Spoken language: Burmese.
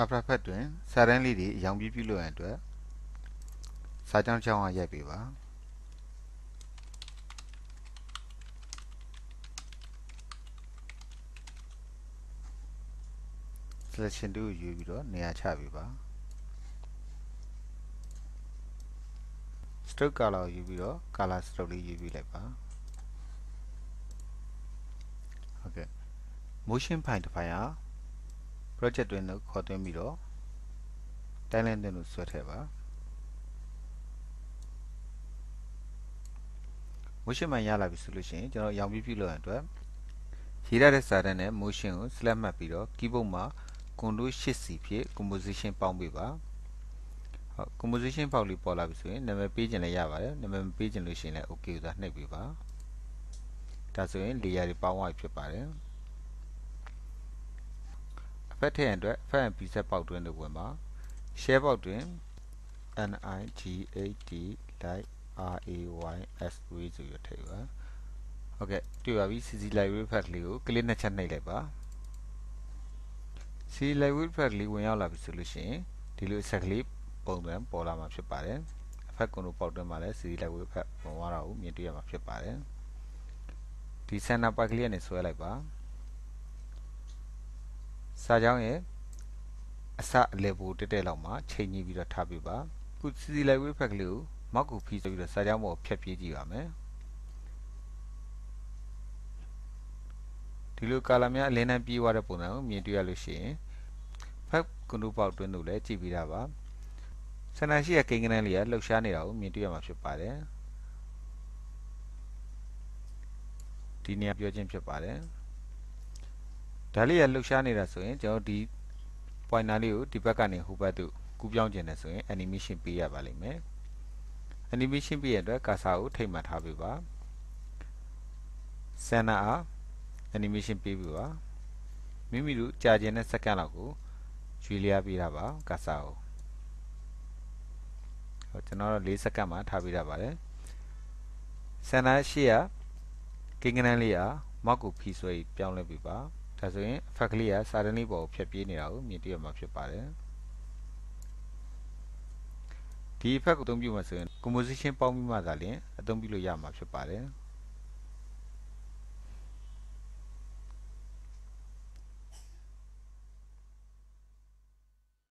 After Effects တွင်စာတန်းလေးတွေအရောင်ပြပြုလုပ်ရန်အတွက်စာကြောင်းချောင်းအားရိုက်ပေးပါ selection 2ကိုရွေးပြီးတော့နေရာချပေးပါ stroke color ကိုရွေးပြီးတော့ color stroke လေးရွေးပြီးလိုက်ပါဟုတ်ကဲ့ motion file တစ်ဖိုင်ဟာ project တွင်တော့ခေါ်သွင်းပြီးတော့ timeline တွင်လို့ဆွဲထည့်ပါ motion မှန်ရလာပြီဆိုလို့ရှိရင်ကျွန်တော်ရောင်ပြပြုလုပ်ရန်အတွက်ရေးရတဲ့စာတန်းနဲ့ motion ကို select မှတ်ပြီးတော့ keyboard မှာ Ctrl Shift C ဖြင့် composition ပေါင်းပေးပါဟုတ် composition ပေါက်လေးပေါ်လာပြီဆိုရင်နာမည်ပေးခြင်းလည်းရပါတယ်နာမည်မပေးခြင်းလို့ရှိရင်လည်း okay ကိုသာနှိပ်ပေးပါဒါဆိုရင် layer တွေပေါင်းသွားပြီဖြစ်ပါတယ်အ ဖက်ထည့်ရန်အတွက် file and preset ပေါက်တွင်းလို့ဝင်ပါ share ပေါက်တွင် NIGHT like RAYS ဝေးဆိုရထည့်ပါဟုတ်ကဲ့တွေ့ပါပြီ CC library pack လေးကိုကလစ်နှစ်ချက်နှိပ်လိုက်ပါ CC library pack လေးဝင်ရောက်လာပြီဆိုလို့ရှိရင်ဒီလိုဆက်ကလေးပုံစံပေါ်လာမှာဖြစ်ပါတယ်အဖက်ကွန်တို့ပေါက်တွင်းမှာလည်း CC library pack ဝင်သွားတာကိုမြင်တွေ့ရမှာဖြစ်ပါတယ်ဒီ center pack လေးကနေဆွဲလိုက်ပါ စာကြောင်းရဲ့အစအလယ်ပိုတက်တက်လောက်မှာချိန်ကြီးပြီးတော့ထားပြပါခု CC library pack လေးကိုမောက်ကူဖီးဆိုပြီးတော့စာကြောင်းပေါ်ဖြတ်ပြေးကြည့်ပါမယ်ဒီလိုကာလာများအလင်းတန်းပြေးသွားတဲ့ပုံစံကိုမြင်တွေ့ရလို့ရှိရင်ဖက်ကွန်ဒိုပေါက်တွင်းတို့လည်းကြည့်ပြီးသားပါဆန္ဒရှိတဲ့ကိန်းကနန်းလေးကလှုပ်ရှားနေတာကိုမြင်တွေ့ရမှာဖြစ်ပါတယ်ဒီနေရာပြောချင်းဖြစ်ပါတယ် ဒါလေးကလှုပ်ရှားနေတာဆိုရင်ကျွန်တော်ဒီ pointer လေးကိုဒီဘက်ကနေဟိုဘက်သို့ကူးပြောင်းခြင်းနဲ့ဆိုရင် animation ပေးရပါလိမ့်မယ် animation ပေးရတဲ့အတွက် cursor ကိုထိမှတ်ထားပေးပါ center အား animation ပေးပြီးပါမိမိတို့ကြာခြင်းတဲ့စက္ကန့်လောက်ကိုရွေးလျားပေးတာပါ cursor ကိုဟောကျွန်တော်တို့၄စက္ကန့်မှထားပေးတာပါတယ် center ရှေ့ကကိန်းကနန်းလေးအားမောက်ကိုဖီဆွဲပြောင်းလဲပေးပါ ဒါဆိုရင် effect ကလေးကစာတန်းလေးပေါ်ကိုဖြတ်ပြေးနေတာကိုမြင်တွေ့ရမှာဖြစ်ပါတယ်ဒီ effect ကိုအသုံးပြုမှဆိုရင် composition ပေါင်းပြီးမှသာလျှင်အသုံးပြုလို့ရမှာဖြစ်ပါတယ်